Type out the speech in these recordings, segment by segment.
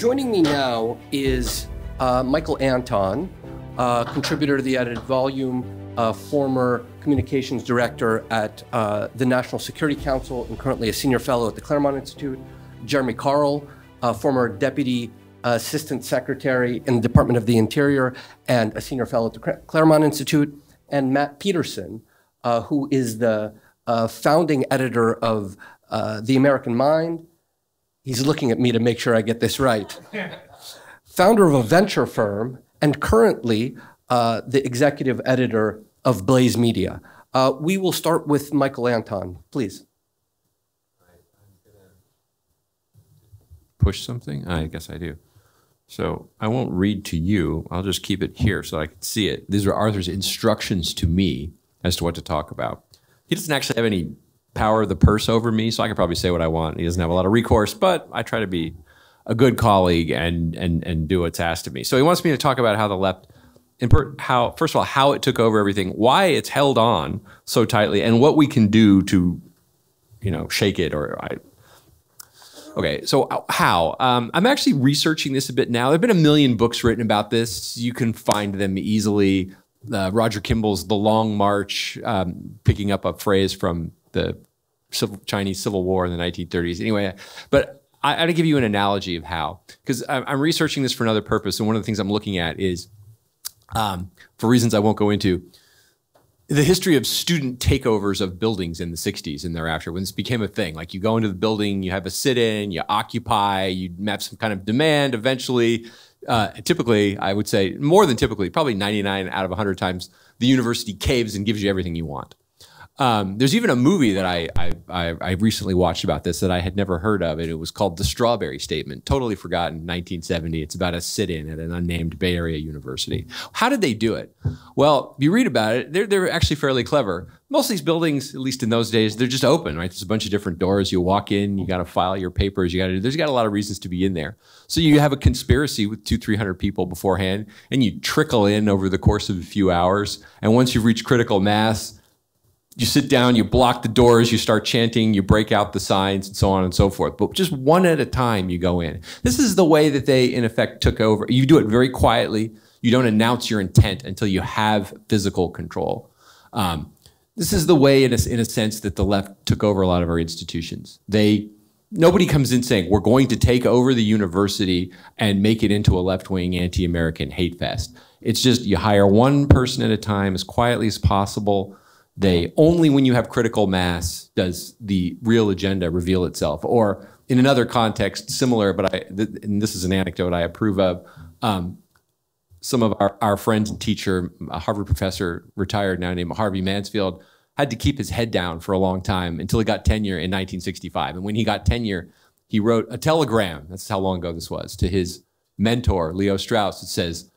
Joining me now is uh, Michael Anton, uh, contributor to the edited volume, uh, former communications director at uh, the National Security Council, and currently a senior fellow at the Claremont Institute. Jeremy Carl, former deputy assistant secretary in the Department of the Interior and a senior fellow at the Claremont Institute. And Matt Peterson, uh, who is the uh, founding editor of uh, The American Mind. He's looking at me to make sure I get this right. Founder of a venture firm and currently uh, the executive editor of Blaze Media. Uh, we will start with Michael Anton, please. Push something? I guess I do. So I won't read to you. I'll just keep it here so I can see it. These are Arthur's instructions to me as to what to talk about. He doesn't actually have any power of the purse over me, so I can probably say what I want. He doesn't have a lot of recourse, but I try to be a good colleague and and and do what's asked of me. So he wants me to talk about how the left, how first of all how it took over everything, why it's held on so tightly, and what we can do to, you know, shake it or I. Okay, so uh, how? Um, I'm actually researching this a bit now. There have been a million books written about this. You can find them easily uh, Roger Kimball's The Long March, um, picking up a phrase from the civil, Chinese Civil War in the 1930s. Anyway, but I, to give you an analogy of how, because I'm researching this for another purpose, and one of the things I'm looking at is, um, for reasons I won't go into, the history of student takeovers of buildings in the 60s and thereafter when this became a thing like you go into the building you have a sit-in you occupy you have some kind of demand eventually uh, typically, I would say more than typically, probably 99 out of 100 times, the university caves and gives you everything you want. Um, there's even a movie that I, I, I, recently watched about this that I had never heard of, and it was called The Strawberry Statement. Totally forgotten, 1970. It's about a sit-in at an unnamed Bay Area university. How did they do it? Well, you read about it, they're, they're actually fairly clever. Most of these buildings, at least in those days, they're just open, right? There's a bunch of different doors. You walk in, you got to file your papers. You got to. There's got a lot of reasons to be in there. So you have a conspiracy with two, three hundred people beforehand, and you trickle in over the course of a few hours. And once you've reached critical mass you sit down, you block the doors, you start chanting, you break out the signs, and so on and so forth. But just one at a time, you go in. This is the way that they, in effect, took over. You do it very quietly. You don't announce your intent until you have physical control. Um, this is the way, in a, in a sense, that the left took over a lot of our institutions. They nobody comes in saying we're going to take over the university and make it into a left-wing anti-American hate fest. It's just you hire one person at a time as quietly as possible they only when you have critical mass does the real agenda reveal itself. Or in another context, similar, but I, th and this is an anecdote I approve of. Um, some of our, our friends and teacher, a Harvard professor, retired now named Harvey Mansfield, had to keep his head down for a long time until he got tenure in 1965. And when he got tenure, he wrote a telegram. That's how long ago this was to his mentor, Leo Strauss. It says,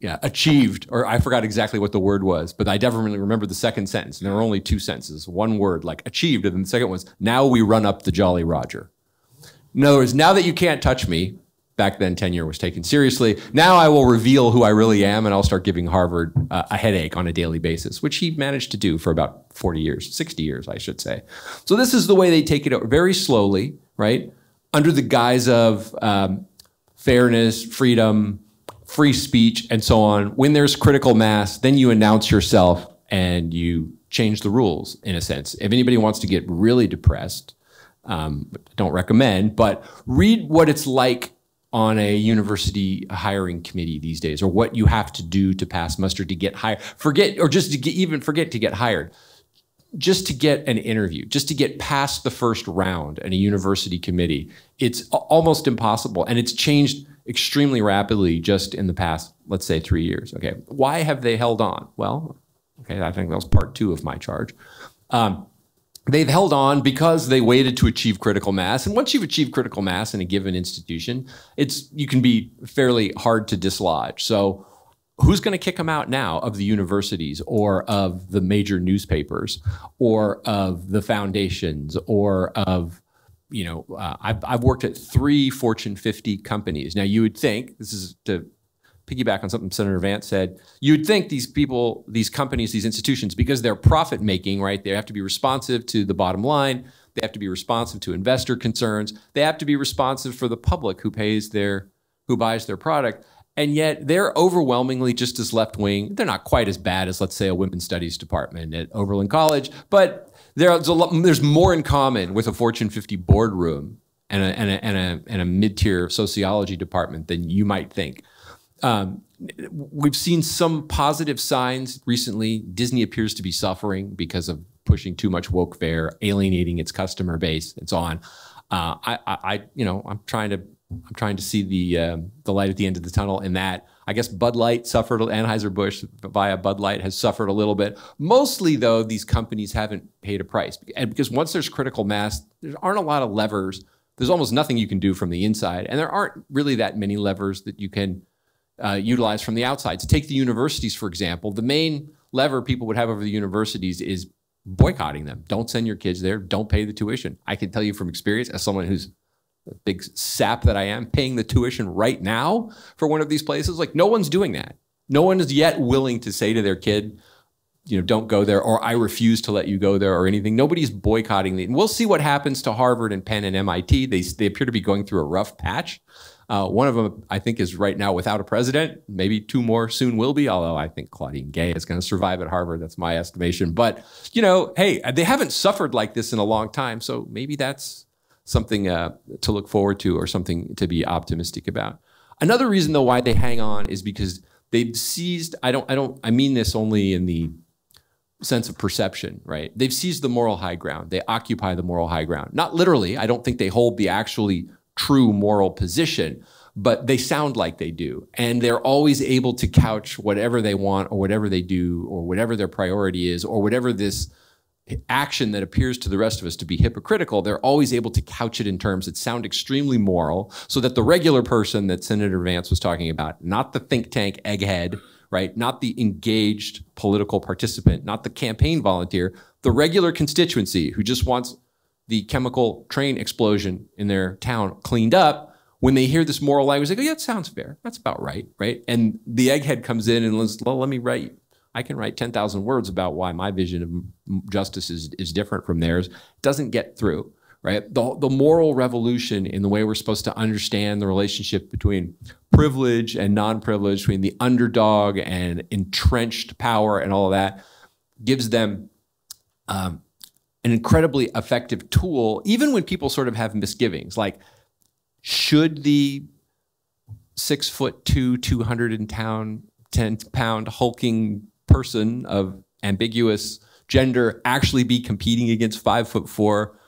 yeah, achieved, or I forgot exactly what the word was, but I definitely remember the second sentence. And there were only two sentences, one word, like achieved. And then the second was, now we run up the Jolly Roger. In other words, now that you can't touch me, back then tenure was taken seriously. Now I will reveal who I really am and I'll start giving Harvard uh, a headache on a daily basis, which he managed to do for about 40 years, 60 years, I should say. So this is the way they take it out very slowly, right? Under the guise of um, fairness, freedom, free speech, and so on. When there's critical mass, then you announce yourself and you change the rules in a sense. If anybody wants to get really depressed, um, don't recommend, but read what it's like on a university hiring committee these days, or what you have to do to pass muster to get hired. Forget, or just to get, even forget to get hired. Just to get an interview, just to get past the first round in a university committee, it's almost impossible. And it's changed extremely rapidly just in the past, let's say, three years. Okay, why have they held on? Well, okay, I think that was part two of my charge. Um, they've held on because they waited to achieve critical mass, and once you've achieved critical mass in a given institution, it's you can be fairly hard to dislodge. So. Who's going to kick them out now of the universities or of the major newspapers or of the foundations or of you know, uh, I've, I've worked at three Fortune 50 companies. Now, you would think, this is to piggyback on something Senator Vance said, you'd think these people, these companies, these institutions, because they're profit making, right, they have to be responsive to the bottom line, they have to be responsive to investor concerns, they have to be responsive for the public who pays their who buys their product. And yet they're overwhelmingly just as left wing. They're not quite as bad as, let's say, a women's studies department at Oberlin College, but there's, a lot, there's more in common with a Fortune 50 boardroom and a, and a, and a, and a mid tier sociology department than you might think. Um, we've seen some positive signs recently. Disney appears to be suffering because of pushing too much woke fare, alienating its customer base, and so on. Uh, I, I, you know, I'm trying to, I'm trying to see the uh, the light at the end of the tunnel. In that, I guess Bud Light suffered, Anheuser Busch via Bud Light has suffered a little bit. Mostly, though, these companies haven't paid a price, and because once there's critical mass, there aren't a lot of levers. There's almost nothing you can do from the inside, and there aren't really that many levers that you can uh, utilize from the outside. To take the universities, for example, the main lever people would have over the universities is boycotting them. Don't send your kids there. Don't pay the tuition. I can tell you from experience, as someone who's big sap that I am, paying the tuition right now for one of these places, like no one's doing that. No one is yet willing to say to their kid, you know, don't go there, or I refuse to let you go there, or anything. Nobody's boycotting the. And we'll see what happens to Harvard and Penn and MIT. They they appear to be going through a rough patch. Uh, one of them, I think, is right now without a president. Maybe two more soon will be, although I think Claudine Gay is going to survive at Harvard. That's my estimation. But, you know, hey, they haven't suffered like this in a long time. So maybe that's something uh, to look forward to or something to be optimistic about. Another reason, though, why they hang on is because they've seized, I don't, I don't, I mean this only in the sense of perception, right? They've seized the moral high ground. They occupy the moral high ground. Not literally. I don't think they hold the actually true moral position, but they sound like they do. And they're always able to couch whatever they want or whatever they do or whatever their priority is or whatever this action that appears to the rest of us to be hypocritical, they're always able to couch it in terms that sound extremely moral so that the regular person that Senator Vance was talking about, not the think tank egghead, right? Not the engaged political participant, not the campaign volunteer, the regular constituency who just wants the chemical train explosion in their town cleaned up, when they hear this moral language, they go, yeah, it sounds fair. That's about right, right? And the egghead comes in and says, well, let me write. I can write 10,000 words about why my vision of justice is, is different from theirs. Doesn't get through, right? The, the moral revolution in the way we're supposed to understand the relationship between privilege and non-privilege, between the underdog and entrenched power and all of that, gives them um, an incredibly effective tool, even when people sort of have misgivings. Like, should the six foot two, 200 pound, 10 pound hulking person of ambiguous gender actually be competing against five foot four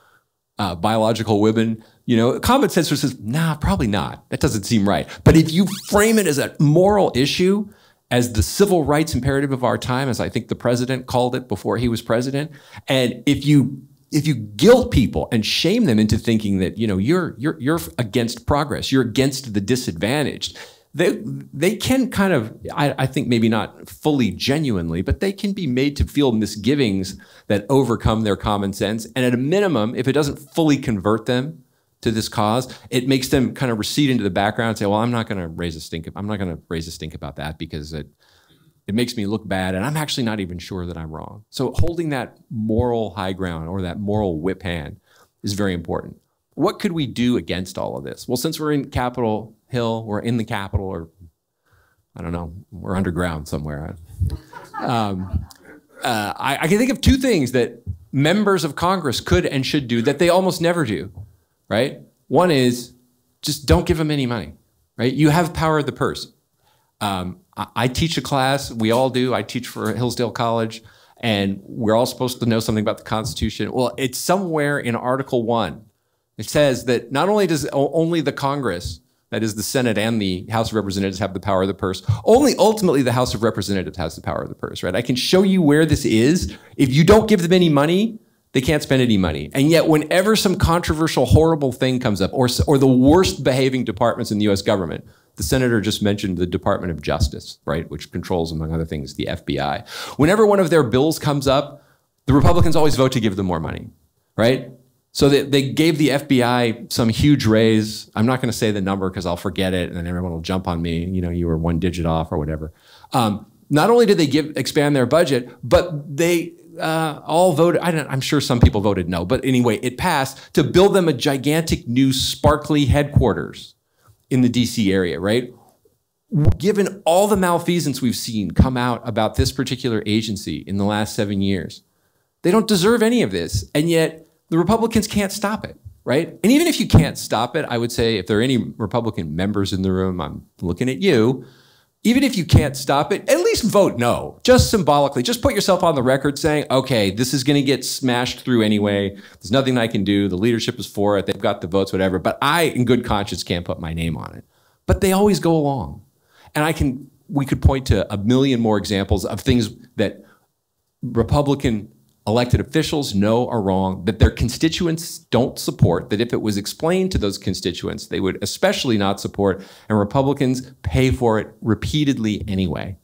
uh, biological women? You know, common sense says, nah, probably not. That doesn't seem right. But if you frame it as a moral issue, as the civil rights imperative of our time, as I think the president called it before he was president. And if you if you guilt people and shame them into thinking that you know you're you're you're against progress, you're against the disadvantaged, they they can kind of I, I think maybe not fully genuinely, but they can be made to feel misgivings that overcome their common sense. And at a minimum, if it doesn't fully convert them to this cause, it makes them kind of recede into the background and say, well, I'm not going to raise a stink. I'm not going to raise a stink about that because it, it makes me look bad. And I'm actually not even sure that I'm wrong. So holding that moral high ground or that moral whip hand is very important. What could we do against all of this? Well, since we're in Capitol Hill, we're in the Capitol, or I don't know, we're underground somewhere. Um, uh, I, I can think of two things that members of Congress could and should do that they almost never do right? One is just don't give them any money, right? You have power of the purse. Um, I, I teach a class, we all do. I teach for Hillsdale College, and we're all supposed to know something about the Constitution. Well, it's somewhere in Article 1. It says that not only does only the Congress, that is the Senate and the House of Representatives have the power of the purse. Only ultimately the House of Representatives has the power of the purse, right? I can show you where this is. If you don't give them any money, they can't spend any money. And yet, whenever some controversial, horrible thing comes up, or, or the worst behaving departments in the US government, the senator just mentioned the Department of Justice, right, which controls, among other things, the FBI. Whenever one of their bills comes up, the Republicans always vote to give them more money, right? So they, they gave the FBI some huge raise. I'm not going to say the number because I'll forget it, and then everyone will jump on me. You know, you were one digit off or whatever. Um, not only did they give expand their budget, but they uh, all voted. I am sure some people voted no, but anyway, it passed to build them a gigantic new sparkly headquarters in the DC area, right? Given all the malfeasance we've seen come out about this particular agency in the last seven years, they don't deserve any of this. And yet the Republicans can't stop it, right? And even if you can't stop it, I would say if there are any Republican members in the room, I'm looking at you, even if you can't stop it, at least vote no, just symbolically. Just put yourself on the record saying, okay, this is going to get smashed through anyway. There's nothing I can do. The leadership is for it. They've got the votes, whatever. But I, in good conscience, can't put my name on it. But they always go along. And I can, we could point to a million more examples of things that Republican elected officials know are wrong, that their constituents don't support, that if it was explained to those constituents, they would especially not support, and Republicans pay for it repeatedly anyway.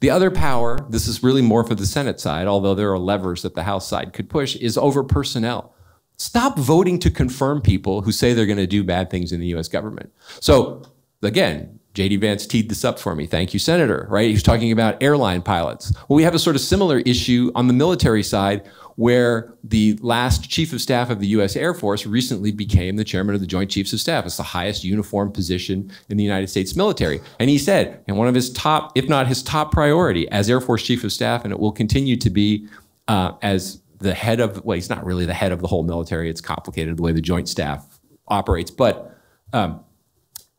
The other power, this is really more for the Senate side, although there are levers that the House side could push, is over personnel. Stop voting to confirm people who say they're going to do bad things in the US government. So, again, JD Vance teed this up for me. Thank you, Senator, right? He was talking about airline pilots. Well, we have a sort of similar issue on the military side where the last chief of staff of the U.S. Air Force recently became the chairman of the Joint Chiefs of Staff. It's the highest uniform position in the United States military. And he said, and one of his top, if not his top priority as Air Force Chief of Staff, and it will continue to be uh, as the head of, well, he's not really the head of the whole military. It's complicated the way the Joint Staff operates. But um,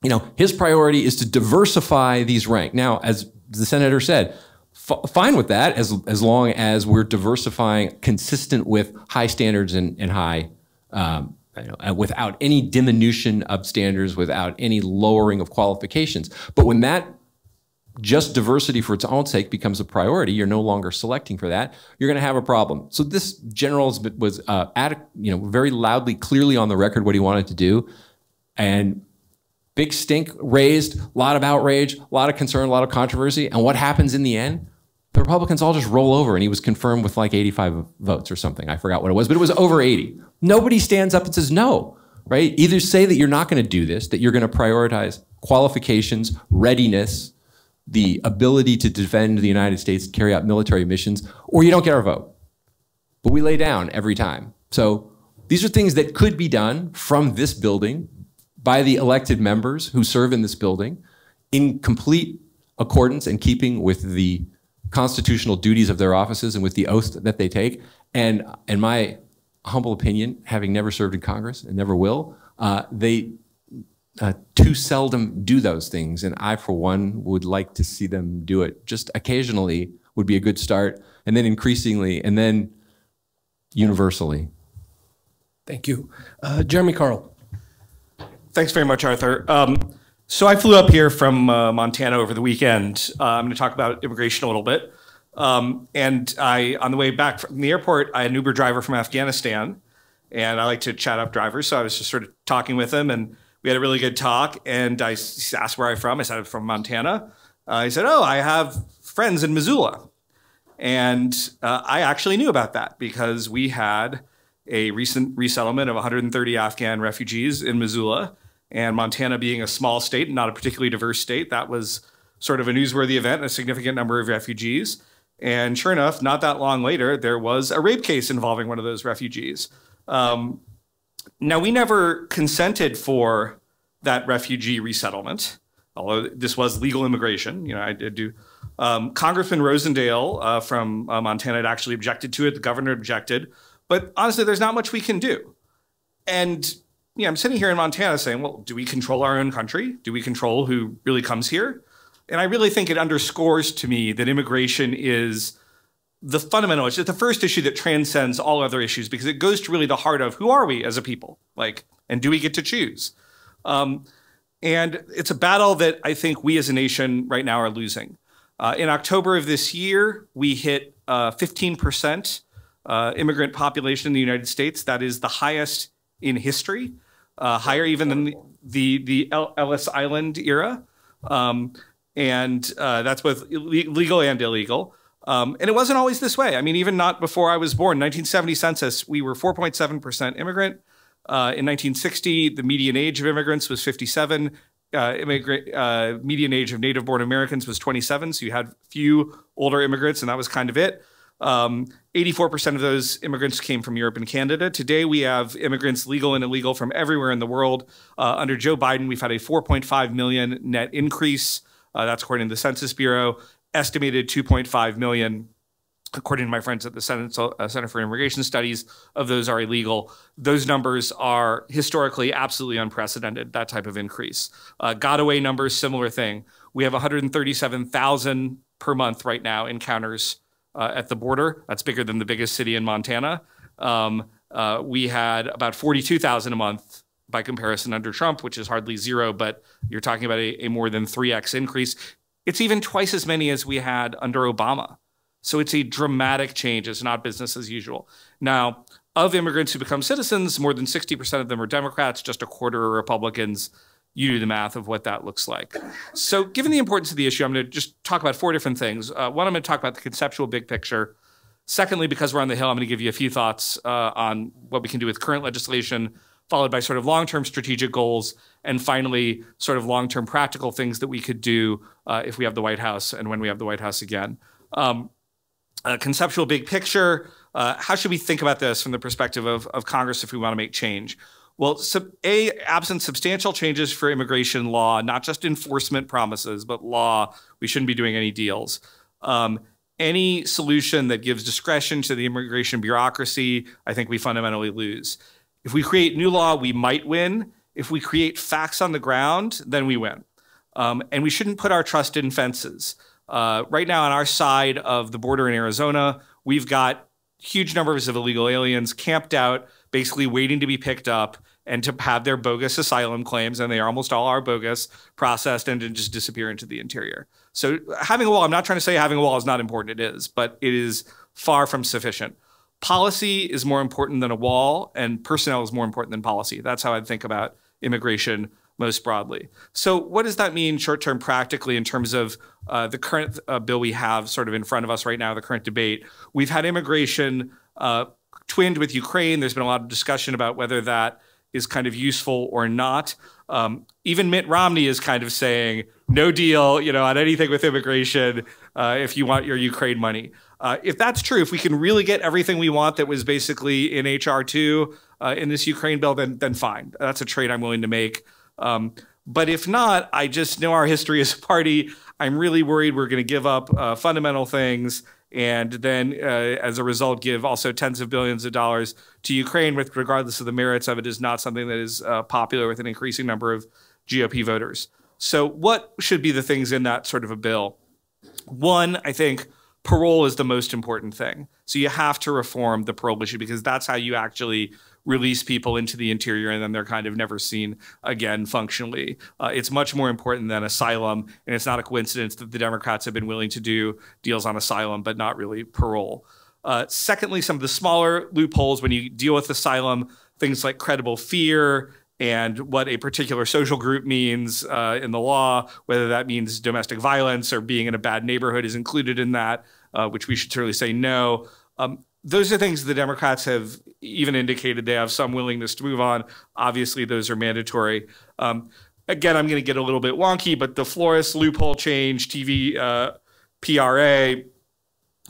you know, his priority is to diversify these ranks. Now, as the senator said, fine with that as as long as we're diversifying consistent with high standards and, and high um, know, without any diminution of standards, without any lowering of qualifications. But when that just diversity for its own sake becomes a priority, you're no longer selecting for that, you're going to have a problem. So this general was uh, at, you know, very loudly, clearly on the record what he wanted to do. And big stink raised, a lot of outrage, a lot of concern, a lot of controversy. And what happens in the end? The Republicans all just roll over, and he was confirmed with like 85 votes or something. I forgot what it was, but it was over 80. Nobody stands up and says no, right? Either say that you're not going to do this, that you're going to prioritize qualifications, readiness, the ability to defend the United States, carry out military missions, or you don't get our vote. But we lay down every time. So these are things that could be done from this building by the elected members who serve in this building in complete accordance and keeping with the constitutional duties of their offices and with the oath that they take. And in my humble opinion, having never served in Congress and never will, uh, they uh, too seldom do those things. And I, for one, would like to see them do it just occasionally would be a good start. And then increasingly, and then universally. Thank you. Uh, Jeremy Carl. Thanks very much, Arthur. Um, so I flew up here from uh, Montana over the weekend. Uh, I'm going to talk about immigration a little bit. Um, and I, on the way back from the airport, I had an Uber driver from Afghanistan, and I like to chat up drivers. So I was just sort of talking with him, and we had a really good talk. And I asked where I'm from. I said I'm from Montana. Uh, he said, "Oh, I have friends in Missoula," and uh, I actually knew about that because we had a recent resettlement of 130 Afghan refugees in Missoula and Montana being a small state and not a particularly diverse state, that was sort of a newsworthy event, a significant number of refugees. And sure enough, not that long later, there was a rape case involving one of those refugees. Um, now, we never consented for that refugee resettlement, although this was legal immigration. You know, I did do. Um, Congressman Rosendale uh, from uh, Montana had actually objected to it. The governor objected. But honestly, there's not much we can do. And yeah, I'm sitting here in Montana saying, well, do we control our own country? Do we control who really comes here? And I really think it underscores to me that immigration is the fundamental issue, the first issue that transcends all other issues because it goes to really the heart of who are we as a people? Like, and do we get to choose? Um, and it's a battle that I think we as a nation right now are losing. Uh, in October of this year, we hit uh, 15% uh, immigrant population in the United States. That is the highest in history, uh, higher even than the the, the Ellis Island era, um, and uh, that's both legal and illegal. Um, and it wasn't always this way. I mean, even not before I was born. 1970 census, we were 4.7 percent immigrant. Uh, in 1960, the median age of immigrants was 57. Uh, immigrant uh, median age of native-born Americans was 27, so you had few older immigrants, and that was kind of it. Um, 84% of those immigrants came from Europe and Canada. Today, we have immigrants, legal and illegal, from everywhere in the world. Uh, under Joe Biden, we've had a 4.5 million net increase. Uh, that's according to the Census Bureau. Estimated 2.5 million according to my friends at the Senate, uh, Center for Immigration Studies, of those are illegal. Those numbers are historically absolutely unprecedented, that type of increase. Uh, Gotaway numbers, similar thing. We have 137,000 per month right now encounters uh, at the border. That's bigger than the biggest city in Montana. Um, uh, we had about 42,000 a month by comparison under Trump, which is hardly zero, but you're talking about a, a more than 3x increase. It's even twice as many as we had under Obama. So it's a dramatic change. It's not business as usual. Now, of immigrants who become citizens, more than 60% of them are Democrats, just a quarter are Republicans. You do the math of what that looks like. So, given the importance of the issue, I'm going to just talk about four different things. Uh, one, I'm going to talk about the conceptual big picture. Secondly, because we're on the Hill, I'm going to give you a few thoughts uh, on what we can do with current legislation, followed by sort of long term strategic goals, and finally, sort of long term practical things that we could do uh, if we have the White House and when we have the White House again. Um, a conceptual big picture. Uh, how should we think about this from the perspective of, of Congress if we want to make change? Well, sub, A, absent substantial changes for immigration law, not just enforcement promises, but law, we shouldn't be doing any deals. Um, any solution that gives discretion to the immigration bureaucracy, I think we fundamentally lose. If we create new law, we might win. If we create facts on the ground, then we win. Um, and we shouldn't put our trust in fences. Uh, right now, on our side of the border in Arizona, we've got huge numbers of illegal aliens camped out, basically waiting to be picked up and to have their bogus asylum claims, and they almost all are bogus, processed and to just disappear into the interior. So having a wall, I'm not trying to say having a wall is not important, it is, but it is far from sufficient. Policy is more important than a wall, and personnel is more important than policy. That's how I think about immigration most broadly. So, what does that mean short term practically in terms of uh, the current uh, bill we have sort of in front of us right now, the current debate? We've had immigration uh, twinned with Ukraine. There's been a lot of discussion about whether that is kind of useful or not. Um, even Mitt Romney is kind of saying no deal, you know, on anything with immigration uh, if you want your Ukraine money. Uh, if that's true, if we can really get everything we want that was basically in HR two uh, in this Ukraine bill, then then fine. That's a trade I'm willing to make. Um, but if not, I just know our history as a party. I'm really worried we're going to give up uh, fundamental things and then, uh, as a result, give also tens of billions of dollars to Ukraine, with regardless of the merits of it, is not something that is uh, popular with an increasing number of GOP voters. So, what should be the things in that sort of a bill? One, I think parole is the most important thing. So, you have to reform the parole issue because that's how you actually release people into the interior and then they're kind of never seen again functionally. Uh, it's much more important than asylum, and it's not a coincidence that the Democrats have been willing to do deals on asylum, but not really parole. Uh, secondly, some of the smaller loopholes when you deal with asylum, things like credible fear and what a particular social group means uh, in the law, whether that means domestic violence or being in a bad neighborhood is included in that, uh, which we should certainly say no. Um, those are things the Democrats have even indicated they have some willingness to move on. Obviously, those are mandatory. Um, again, I'm going to get a little bit wonky, but the Flores loophole change, TV uh, PRA,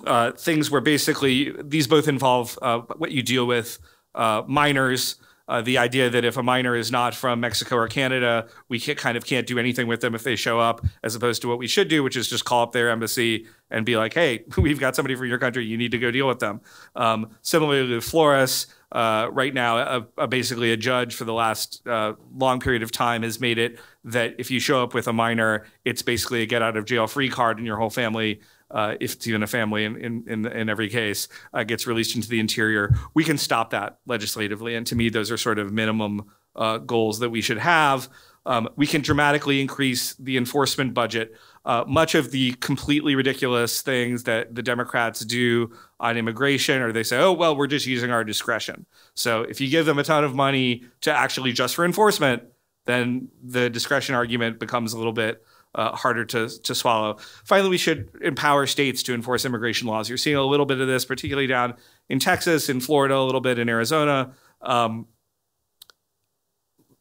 uh, things where basically these both involve uh, what you deal with uh, minors uh, the idea that if a minor is not from Mexico or Canada, we kind of can't do anything with them if they show up, as opposed to what we should do, which is just call up their embassy and be like, hey, we've got somebody from your country, you need to go deal with them. Um, similarly to Flores, uh, right now, basically a judge for the last uh, long period of time has made it that if you show up with a minor, it's basically a get out of jail free card and your whole family uh, if it's even a family in, in, in, in every case, uh, gets released into the interior. We can stop that legislatively. And to me, those are sort of minimum uh, goals that we should have. Um, we can dramatically increase the enforcement budget. Uh, much of the completely ridiculous things that the Democrats do on immigration, or they say, oh, well, we're just using our discretion. So if you give them a ton of money to actually just for enforcement, then the discretion argument becomes a little bit uh, harder to, to swallow. Finally, we should empower states to enforce immigration laws. You're seeing a little bit of this, particularly down in Texas, in Florida, a little bit in Arizona. Um,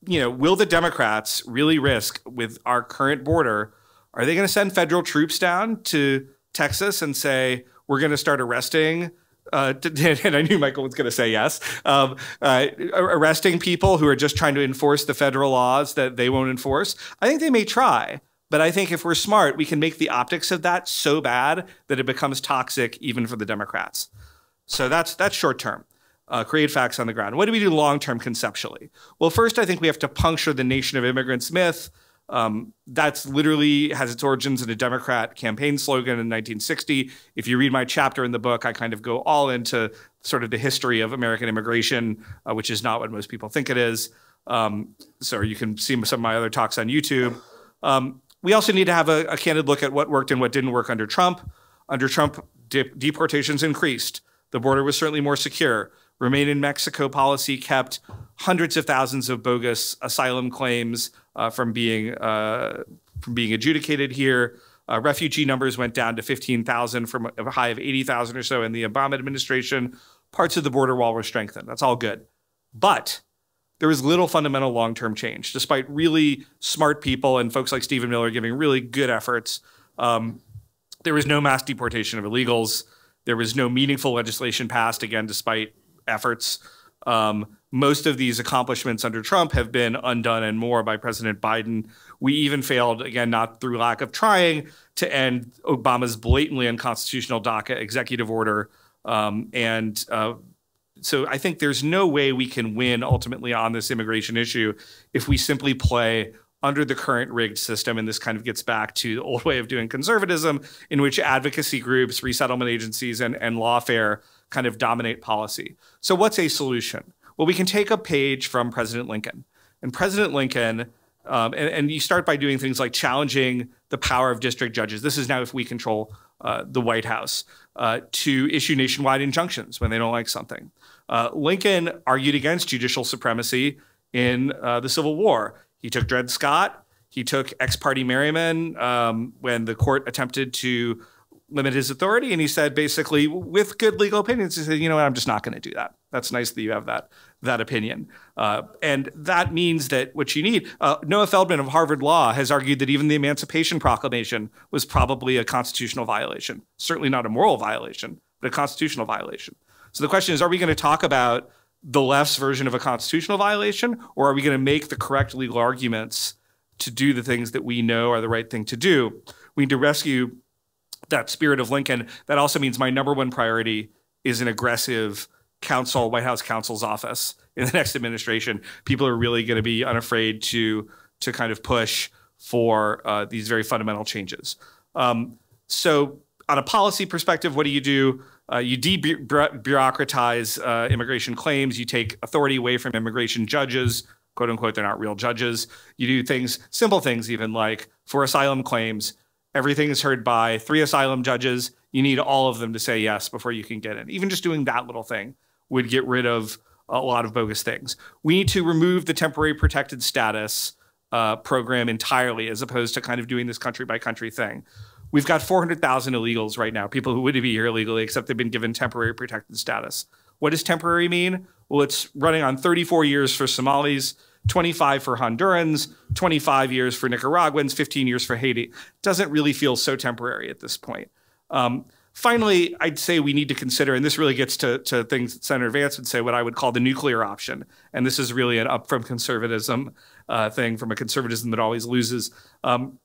you know, will the Democrats really risk with our current border? Are they going to send federal troops down to Texas and say, we're going to start arresting uh, and I knew Michael was going to say yes, um, uh, arresting people who are just trying to enforce the federal laws that they won't enforce. I think they may try, but I think if we're smart, we can make the optics of that so bad that it becomes toxic even for the Democrats. So that's that's short term. Uh, create facts on the ground. What do we do long term conceptually? Well, first, I think we have to puncture the nation of immigrants myth. Um, that's literally has its origins in a Democrat campaign slogan in 1960. If you read my chapter in the book, I kind of go all into sort of the history of American immigration, uh, which is not what most people think it is. Um, so you can see some of my other talks on YouTube. Um, we also need to have a, a, candid look at what worked and what didn't work under Trump. Under Trump, de deportations increased. The border was certainly more secure. Remain in Mexico policy kept hundreds of thousands of bogus asylum claims uh, from being uh, from being adjudicated here. Uh, refugee numbers went down to 15,000 from a high of 80,000 or so in the Obama administration. Parts of the border wall were strengthened. That's all good. But there was little fundamental long term change, despite really smart people and folks like Stephen Miller giving really good efforts. Um, there was no mass deportation of illegals. There was no meaningful legislation passed, again, despite efforts. Um, most of these accomplishments under Trump have been undone and more by President Biden. We even failed, again, not through lack of trying, to end Obama's blatantly unconstitutional DACA executive order. Um, and uh, so I think there's no way we can win ultimately on this immigration issue if we simply play under the current rigged system. And this kind of gets back to the old way of doing conservatism, in which advocacy groups, resettlement agencies, and, and lawfare kind of dominate policy. So, what's a solution? Well, we can take a page from President Lincoln. And President Lincoln, um, and, and, you start by doing things like challenging the power of district judges. This is now if we control uh, the White House uh, to issue nationwide injunctions when they don't like something. Uh, Lincoln argued against judicial supremacy in uh, the Civil War. He took Dred Scott. He took ex parte Merryman um, when the court attempted to limit his authority. And he said, basically, with good legal opinions, he said, you know what, I'm just not going to do that. That's nice that you have that that opinion. Uh, and that means that what you need, uh, Noah Feldman of Harvard Law has argued that even the Emancipation Proclamation was probably a constitutional violation. Certainly not a moral violation, but a constitutional violation. So the question is, are we going to talk about the left's version of a constitutional violation, or are we going to make the correct legal arguments to do the things that we know are the right thing to do? We need to rescue that spirit of Lincoln. That also means my number one priority is an aggressive counsel, White House counsel's office in the next administration. People are really going to be unafraid to to kind of push for uh, these very fundamental changes. Um, so, on a policy perspective, what do you do? Uh, you de-bureaucratize uh, immigration claims. You take authority away from immigration judges, quote unquote. They're not real judges. You do things, simple things, even like for asylum claims. Everything is heard by three asylum judges. You need all of them to say yes before you can get in. Even just doing that little thing would get rid of a lot of bogus things. We need to remove the temporary protected status uh, program entirely, as opposed to kind of doing this country by country thing. We've got 400,000 illegals right now, people who would be here illegally, except they've been given temporary protected status. What does temporary mean? Well, it's running on 34 years for Somalis, 25 for Hondurans, 25 years for Nicaraguans, 15 years for Haiti. Doesn't really feel so temporary at this point. Um, Finally, I'd say we need to consider, and this really gets to, to things that Senator Vance would say, what I would call the nuclear option. And this is really an up from conservatism uh, thing, from a conservatism that always loses. Um,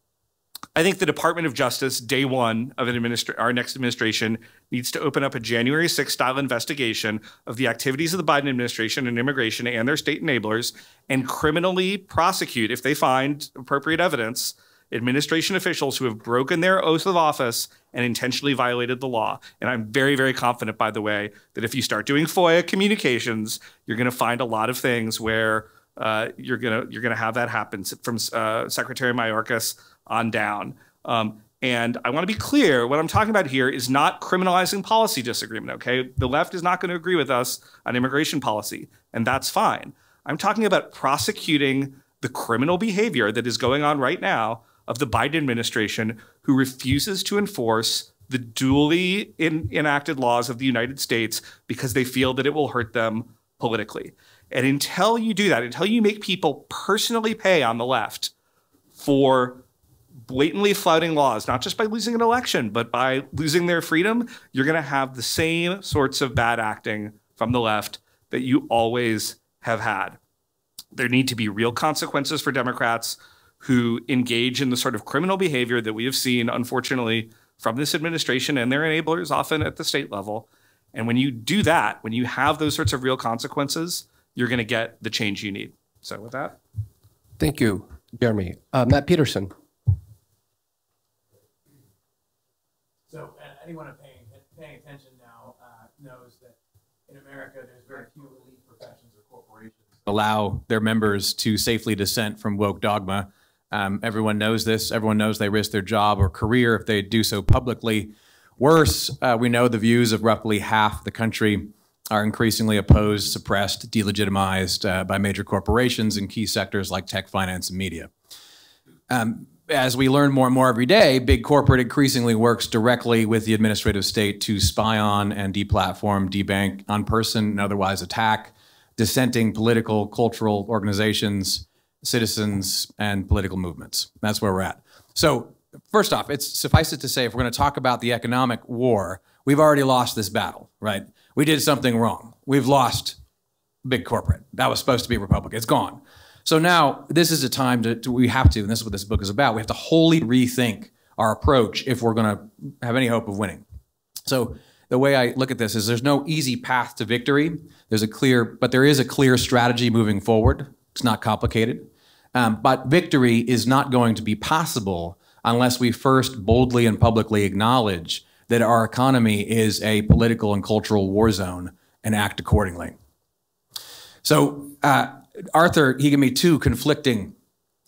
I think the Department of Justice, day one of an administra- our next administration, needs to open up a January 6th style investigation of the activities of the Biden administration and immigration and their state enablers and criminally prosecute, if they find appropriate evidence, administration officials who have broken their oath of office and intentionally violated the law. And I'm very, very confident, by the way, that if you start doing FOIA communications, you're going to find a lot of things where uh, you're going to you're going to have that happen from uh, Secretary Mayorkas on down. Um, and I want to be clear: what I'm talking about here is not criminalizing policy disagreement. Okay, the left is not going to agree with us on immigration policy, and that's fine. I'm talking about prosecuting the criminal behavior that is going on right now of the Biden administration who refuses to enforce the duly in, enacted laws of the United States because they feel that it will hurt them politically. And until you do that, until you make people personally pay on the left for blatantly flouting laws, not just by losing an election, but by losing their freedom, you're going to have the same sorts of bad acting from the left that you always have had. There need to be real consequences for Democrats who engage in the sort of criminal behavior that we have seen, unfortunately, from this administration and their enablers, often at the state level. And when you do that, when you have those sorts of real consequences, you're going to get the change you need. So, with that, Thank you, Jeremy. Uh, Matt Peterson. So uh, anyone paying, paying attention now uh, knows that in America, there's very few elite professions or corporations allow their members to safely dissent from woke dogma. Um, everyone knows this. Everyone knows they risk their job or career if they do so publicly. Worse, uh, we know the views of roughly half the country are increasingly opposed, suppressed, delegitimized uh, by major corporations in key sectors like tech, finance, and media. Um, as we learn more and more every day, big corporate increasingly works directly with the administrative state to spy on and deplatform, debank, unperson, and otherwise attack dissenting political, cultural organizations, citizens, and political movements. That's where we're at. So, first off, it's suffice it to say, if we're going to talk about the economic war, we've already lost this battle, right? We did something wrong. We've lost big corporate. That was supposed to be Republican. It's gone. So now this is a time to, to, we have to, and this is what this book is about. We have to wholly rethink our approach if we're going to have any hope of winning. So the way I look at this is there's no easy path to victory. There's a clear, but there is a clear strategy moving forward. It's not complicated. Um, but victory is not going to be possible unless we first boldly and publicly acknowledge that our economy is a political and cultural war zone and act accordingly. So, uh, Arthur, he gave me two conflicting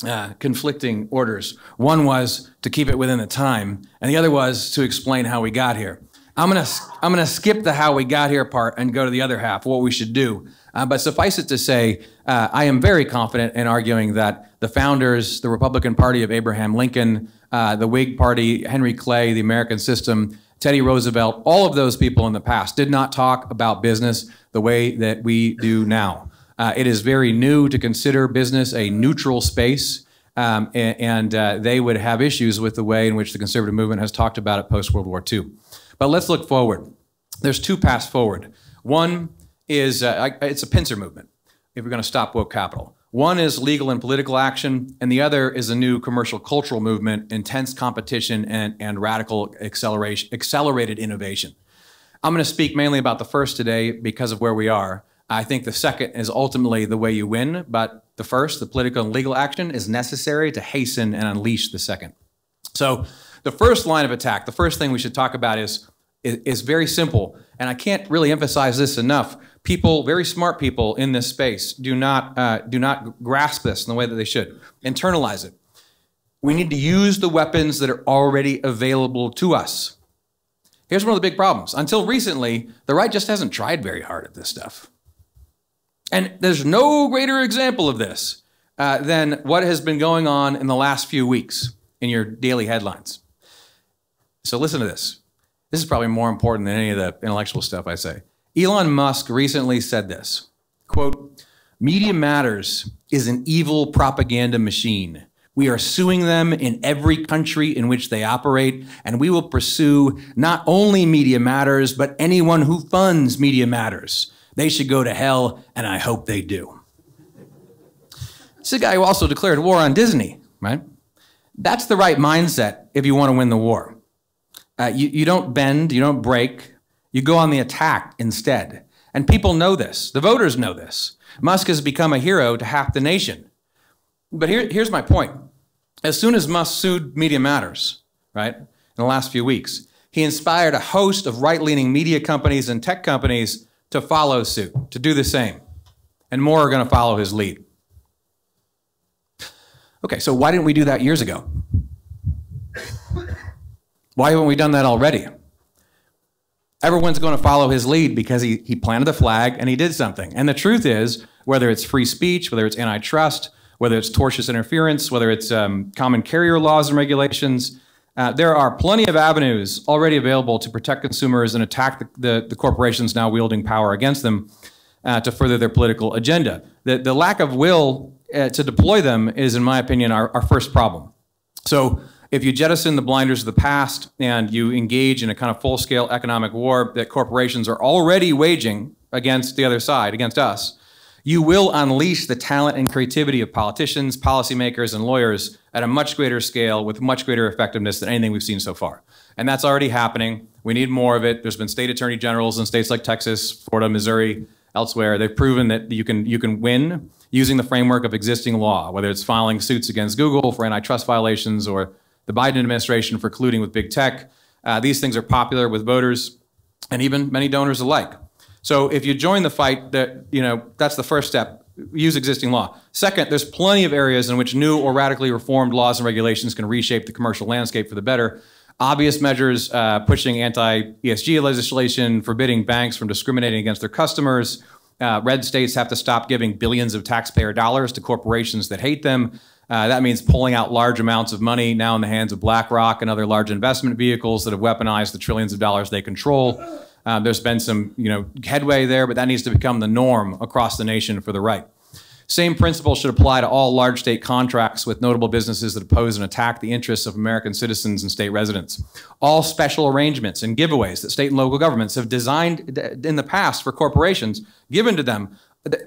uh, conflicting orders. One was to keep it within the time, and the other was to explain how we got here. I'm gonna I'm gonna skip the how we got here part and go to the other half, what we should do. Uh, but suffice it to say, uh, I am very confident in arguing that the founders, the Republican Party of Abraham Lincoln, uh, the Whig Party, Henry Clay, the American System, Teddy Roosevelt, all of those people in the past did not talk about business the way that we do now. Uh, it is very new to consider business a neutral space, um, and, and uh, they would have issues with the way in which the conservative movement has talked about it post World War II. But let's look forward. There's two paths forward. One is uh, it's a pincer movement. If we're going to stop woke capital, one is legal and political action, and the other is a new commercial cultural movement, intense competition, and, and radical acceleration, accelerated innovation. I'm going to speak mainly about the first today because of where we are. I think the second is ultimately the way you win, but the first, the political and legal action, is necessary to hasten and unleash the second. So, the first line of attack, the first thing we should talk about is, is, is very simple, and I can't really emphasize this enough. People, very smart people in this space, do not uh, do not grasp this in the way that they should. Internalize it. We need to use the weapons that are already available to us. Here's one of the big problems. Until recently, the right just hasn't tried very hard at this stuff. And there's no greater example of this uh, than what has been going on in the last few weeks in your daily headlines. So listen to this. This is probably more important than any of the intellectual stuff I say. Elon Musk recently said this quote, Media Matters is an evil propaganda machine. We are suing them in every country in which they operate, and we will pursue not only Media Matters, but anyone who funds Media Matters. They should go to hell, and I hope they do. Is a guy who also declared war on Disney, right? That's the right mindset if you want to win the war. Uh, you, you don't bend, you don't break, you go on the attack instead. And people know this. The voters know this. Musk has become a hero to half the nation. But here, here's my point. As soon as Musk sued Media Matters, right, in the last few weeks, he inspired a host of right leaning media companies and tech companies to follow suit, to do the same. And more are going to follow his lead. Okay, so why didn't we do that years ago? Why haven't we done that already? Everyone's going to follow his lead because he, he planted the flag and he did something. And the truth is, whether it's free speech, whether it's antitrust, whether it's tortious interference, whether it's um, common carrier laws and regulations, uh, there are plenty of avenues already available to protect consumers and attack the, the, the corporations now wielding power against them uh, to further their political agenda. The, the lack of will uh, to deploy them is, in my opinion, our, our first problem. So if you jettison the blinders of the past and you engage in a kind of full scale economic war that corporations are already waging against the other side, against us, you will unleash the talent and creativity of politicians, policymakers, and lawyers at a much greater scale with much greater effectiveness than anything we've seen so far. And that's already happening. We need more of it. There's been state attorney generals in states like Texas, Florida, Missouri, elsewhere. They've proven that you can, you can win using the framework of existing law, whether it's filing suits against Google for antitrust violations or the Biden administration for colluding with big tech. Uh, these things are popular with voters and even many donors alike. So if you join the fight, that you know that's the first step. Use existing law. Second, there's plenty of areas in which new or radically reformed laws and regulations can reshape the commercial landscape for the better. Obvious measures uh, pushing anti-ESG legislation, forbidding banks from discriminating against their customers. Uh, red states have to stop giving billions of taxpayer dollars to corporations that hate them. Uh, that means pulling out large amounts of money now in the hands of BlackRock and other large investment vehicles that have weaponized the trillions of dollars they control. Uh, there's been some, you know, headway there, but that needs to become the norm across the nation for the right. Same principle should apply to all large state contracts with notable businesses that oppose and attack the interests of American citizens and state residents. All special arrangements and giveaways that state and local governments have designed in the past for corporations given to them,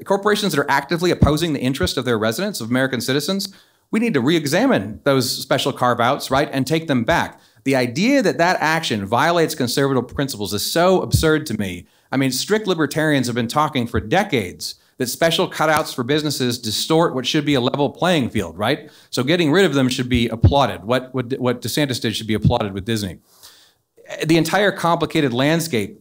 corporations that are actively opposing the interest of their residents, of American citizens, we need to re-examine those special carve-outs, right, and take them back. The idea that that action violates conservative principles is so absurd to me. I mean, strict libertarians have been talking for decades that special cutouts for businesses distort what should be a level playing field, right? So getting rid of them should be applauded. What, what, what DeSantis did should be applauded with Disney. The entire complicated landscape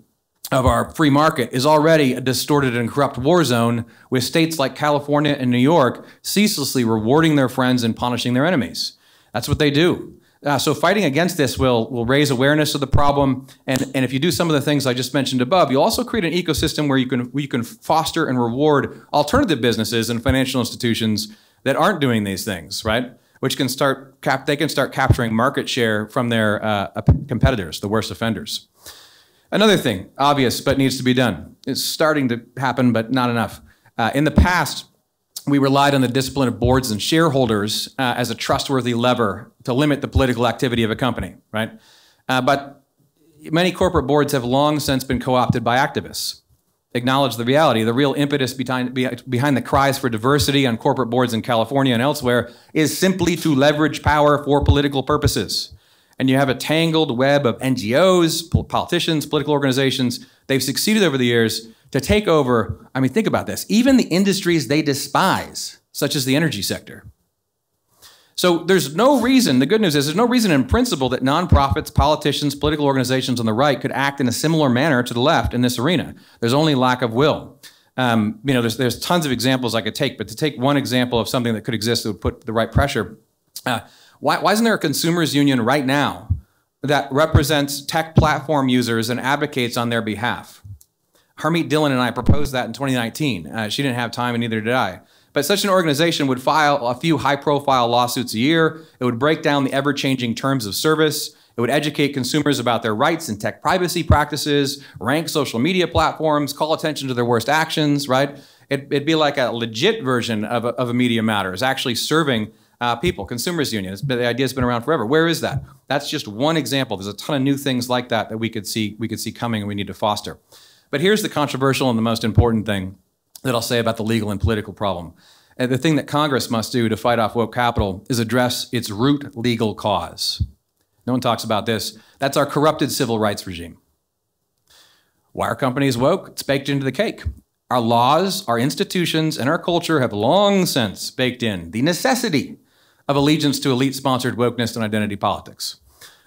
of our free market is already a distorted and corrupt war zone with states like California and New York ceaselessly rewarding their friends and punishing their enemies. That's what they do. Uh, so fighting against this will, will raise awareness of the problem. And, and if you do some of the things I just mentioned above, you'll also create an ecosystem where you can, where you can foster and reward alternative businesses and financial institutions that aren't doing these things, right? Which can start, cap, they can start capturing market share from their uh, competitors, the worst offenders. Another thing, obvious but needs to be done. It's starting to happen, but not enough. Uh, in the past, we relied on the discipline of boards and shareholders uh, as a trustworthy lever to limit the political activity of a company, right? Uh, but many corporate boards have long since been co-opted by activists. Acknowledge the reality. The real impetus behind, behind the cries for diversity on corporate boards in California and elsewhere is simply to leverage power for political purposes and you have a tangled web of NGOs, politicians, political organizations. They've succeeded over the years to take over. I mean, think about this even the industries they despise, such as the energy sector. So there's no reason, the good news is there's no reason in principle that nonprofits, politicians, political organizations on the right could act in a similar manner to the left in this arena. There's only lack of will. Um, you know, there's, there's tons of examples I could take, but to take one example of something that could exist that would put the right pressure, uh, why, why isn't there a consumers union right now that represents tech platform users and advocates on their behalf? Harmeet Dillon and I proposed that in 2019. Uh, she didn't have time, and neither did I. But such an organization would file a few high profile lawsuits a year. It would break down the ever changing terms of service. It would educate consumers about their rights and tech privacy practices, rank social media platforms, call attention to their worst actions, right? It, would be like a legit version of a, of a Media Matters, actually serving uh, people, consumers union. the idea's been around forever. Where is that? That's just one example. There's a ton of new things like that that we could see we could see coming and we need to foster. But here's the controversial and the most important thing that I'll say about the legal and political problem. And the thing that Congress must do to fight off woke capital is address its root legal cause. No one talks about this. That's our corrupted civil rights regime. Why are companies woke? It's baked into the cake. Our laws, our institutions, and our culture have long since baked in the necessity of allegiance to elite sponsored wokeness and identity politics.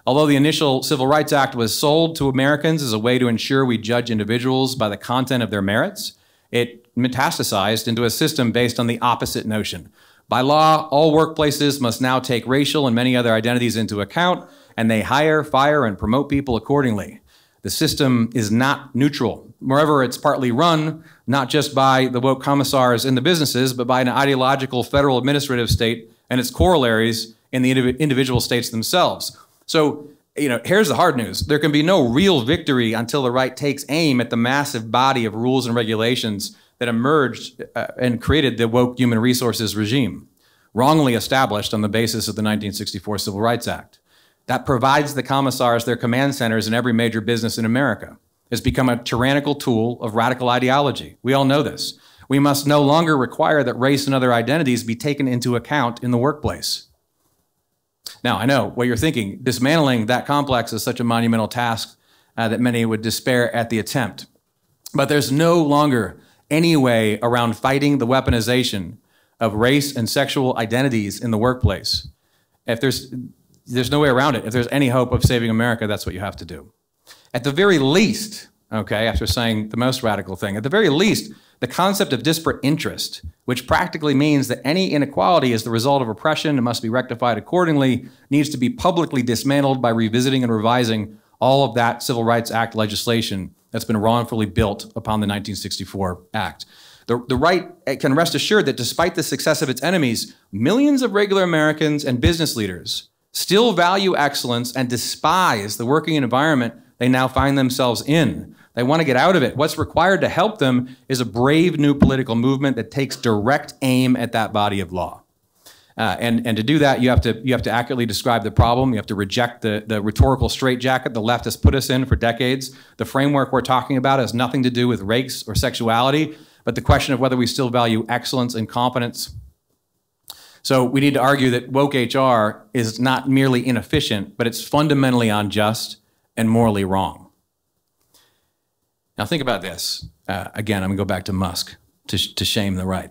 Although the initial Civil Rights Act was sold to Americans as a way to ensure we judge individuals by the content of their merits, it metastasized into a system based on the opposite notion. By law, all workplaces must now take racial and many other identities into account, and they hire, fire, and promote people accordingly. The system is not neutral. Moreover, it's partly run not just by the woke commissars in the businesses, but by an ideological federal administrative state and its corollaries in the individual states themselves. So, you know, here's the hard news. There can be no real victory until the right takes aim at the massive body of rules and regulations that emerged uh, and created the woke human resources regime, wrongly established on the basis of the 1964 Civil Rights Act. that provides the commissars their command centers in every major business in America. It's become a tyrannical tool of radical ideology. We all know this. We must no longer require that race and other identities be taken into account in the workplace. Now, I know what you're thinking. Dismantling that complex is such a monumental task uh, that many would despair at the attempt. But there's no longer any way around fighting the weaponization of race and sexual identities in the workplace. If there's, there's no way around it. If there's any hope of saving America, that's what you have to do. At the very least, okay, after saying the most radical thing, at the very least, the concept of disparate interest, which practically means that any inequality is the result of oppression and must be rectified accordingly, needs to be publicly dismantled by revisiting and revising all of that Civil Rights Act legislation that's been wrongfully built upon the 1964 Act. The, the right eh, can rest assured that despite the success of its enemies, millions of regular Americans and business leaders still value excellence and despise the working environment they now find themselves in. They want to get out of it. What's required to help them is a brave new political movement that takes direct aim at that body of law. Uh, and, and to do that, you have to, you have to accurately describe the problem. You have to reject the, the rhetorical straitjacket the left has put us in for decades. The framework we're talking about has nothing to do with race or sexuality, but the question of whether we still value excellence and competence. So we need to argue that woke HR is not merely inefficient, but it's fundamentally unjust and morally wrong. Now, think about this. Uh, again, I'm going to go back to Musk to, to shame the right.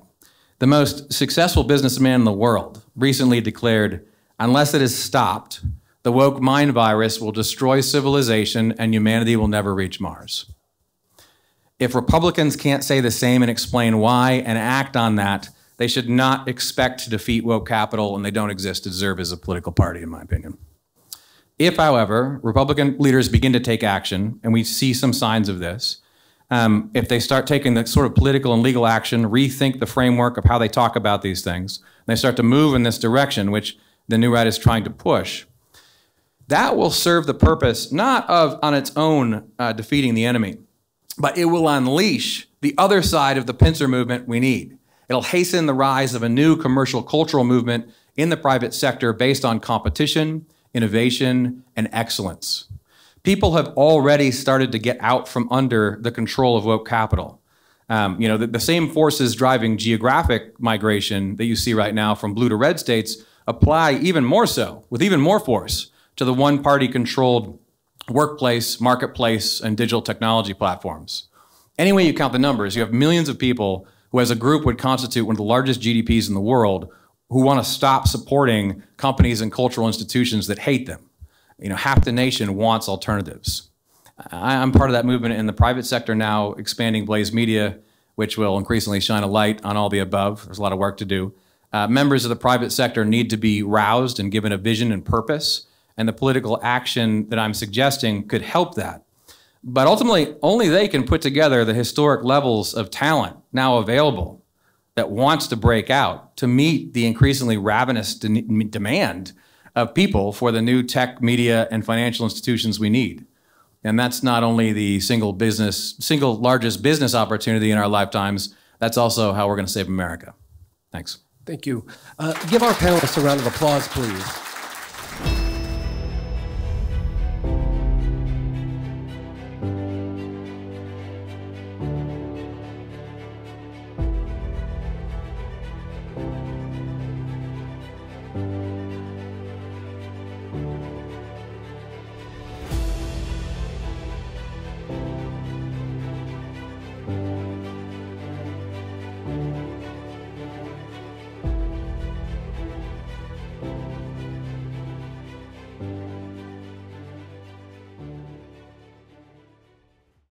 The most successful businessman in the world recently declared unless it is stopped, the woke mind virus will destroy civilization and humanity will never reach Mars. If Republicans can't say the same and explain why and act on that, they should not expect to defeat woke capital and they don't exist to deserve as a political party, in my opinion. If, however, Republican leaders begin to take action, and we see some signs of this, um, if they start taking the sort of political and legal action, rethink the framework of how they talk about these things, they start to move in this direction, which the new right is trying to push, that will serve the purpose not of on its own uh, defeating the enemy, but it will unleash the other side of the pincer movement we need. It'll hasten the rise of a new commercial cultural movement in the private sector based on competition innovation, and excellence. People have already started to get out from under the control of woke capital. Um, you know, the, the same forces driving geographic migration that you see right now from blue to red states apply even more so, with even more force, to the one party controlled workplace, marketplace, and digital technology platforms. Any way you count the numbers, you have millions of people who, as a group, would constitute one of the largest GDPs in the world who want to stop supporting companies and cultural institutions that hate them. You know, half the nation wants alternatives. I'm part of that movement in the private sector now, expanding Blaze Media, which will increasingly shine a light on all the above. There's a lot of work to do. Uh, members of the private sector need to be roused and given a vision and purpose, and the political action that I'm suggesting could help that. But ultimately, only they can put together the historic levels of talent now available that wants to break out to meet the increasingly ravenous de demand of people for the new tech, media, and financial institutions we need. And that's not only the single business, single largest business opportunity in our lifetimes, that's also how we're going to save America. Thanks. Thank you. Uh, give our panelists a round of applause, please.